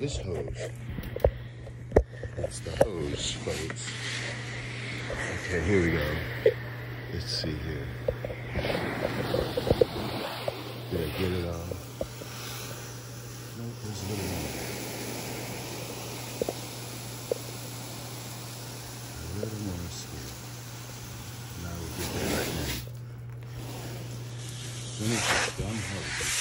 this hose. That's the hose, folks. Okay, here we go. Let's see here. Did I get it all? No, there's a little more. A little more scale. Now we'll get that right now. Finish this dumb hose.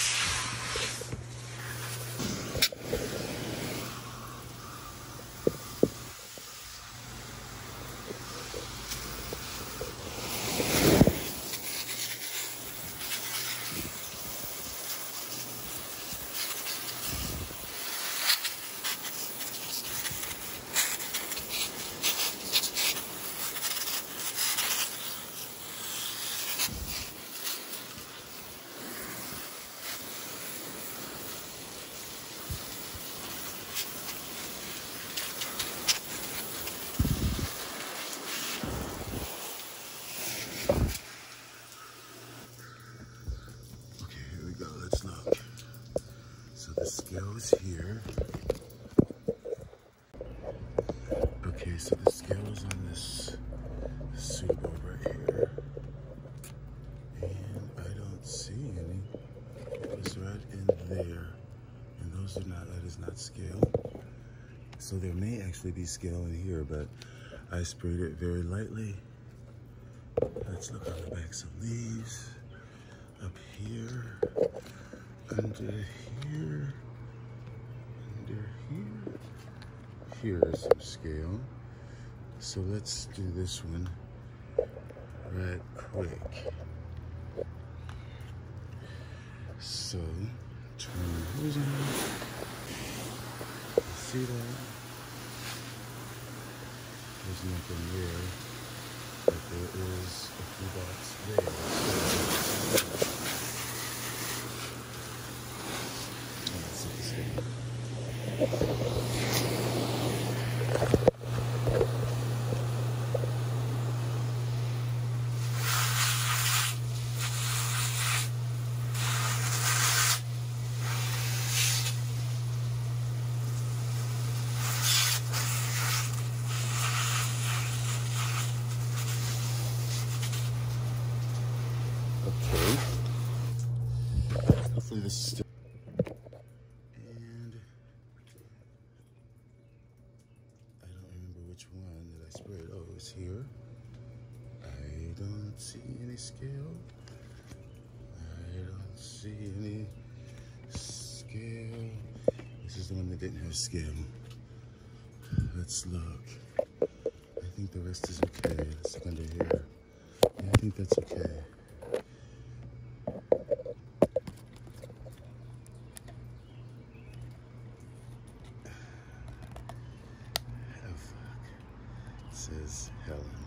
Okay, here we go. Let's look. So scale here. Okay, so the scale is on this soup over here. And I don't see any. It's right in there. And those are not, that is not scale. So there may actually be scale in here, but I sprayed it very lightly. Let's look on the backs of leaves up here, under here, under here. Here is some scale. So let's do this one right quick. So turn the hose on. See that? There's nothing there, but there is a few dots there this thing. Okay. Hopefully this is still. And I don't remember which one that I sprayed. Oh, it's here. I don't see any scale. I don't see any scale. This is the one that didn't have scale. Let's look. I think the rest is okay. Let's look under here. Yeah, I think that's okay. Oh fuck. It says Helen.